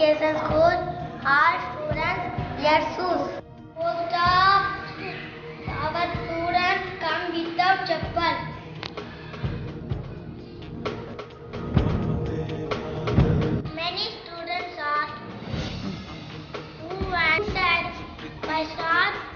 education school our students wear shoes. Most of our students come without chappal. Many students are who answered my shop